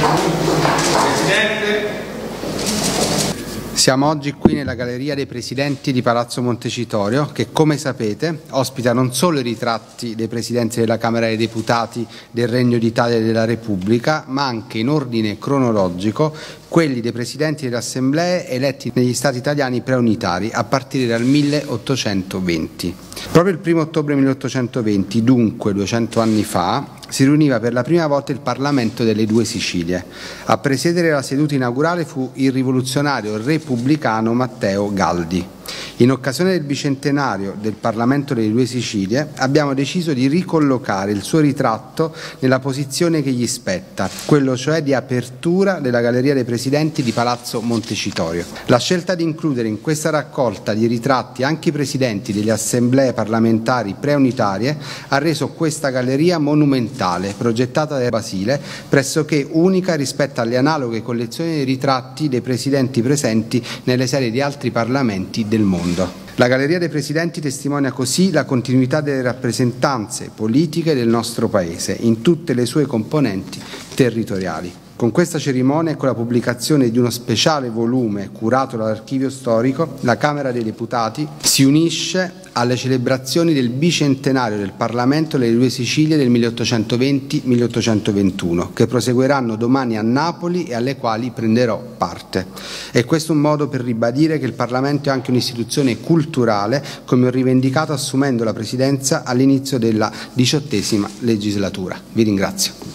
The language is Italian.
Presidente. Siamo oggi qui nella Galleria dei Presidenti di Palazzo Montecitorio che, come sapete, ospita non solo i ritratti dei Presidenti della Camera dei Deputati del Regno d'Italia e della Repubblica, ma anche in ordine cronologico quelli dei Presidenti delle Assemblee eletti negli Stati italiani preunitari a partire dal 1820. Proprio il 1 ottobre 1820, dunque 200 anni fa, si riuniva per la prima volta il Parlamento delle due Sicilie. A presiedere la seduta inaugurale fu il rivoluzionario repubblicano Matteo Galdi. In occasione del bicentenario del Parlamento delle due Sicilie abbiamo deciso di ricollocare il suo ritratto nella posizione che gli spetta, quello cioè di apertura della Galleria dei Presidenti di Palazzo Montecitorio. La scelta di includere in questa raccolta di ritratti anche i presidenti delle assemblee parlamentari preunitarie ha reso questa galleria monumentale, progettata da Basile, pressoché unica rispetto alle analoghe collezioni di ritratti dei presidenti presenti nelle serie di altri parlamenti del mondo. La Galleria dei Presidenti testimonia così la continuità delle rappresentanze politiche del nostro Paese in tutte le sue componenti territoriali. Con questa cerimonia e con la pubblicazione di uno speciale volume curato dall'Archivio Storico, la Camera dei Deputati si unisce alle celebrazioni del bicentenario del Parlamento delle due Sicilie del 1820-1821, che proseguiranno domani a Napoli e alle quali prenderò parte. E questo è un modo per ribadire che il Parlamento è anche un'istituzione culturale, come ho rivendicato assumendo la Presidenza all'inizio della diciottesima legislatura. Vi ringrazio.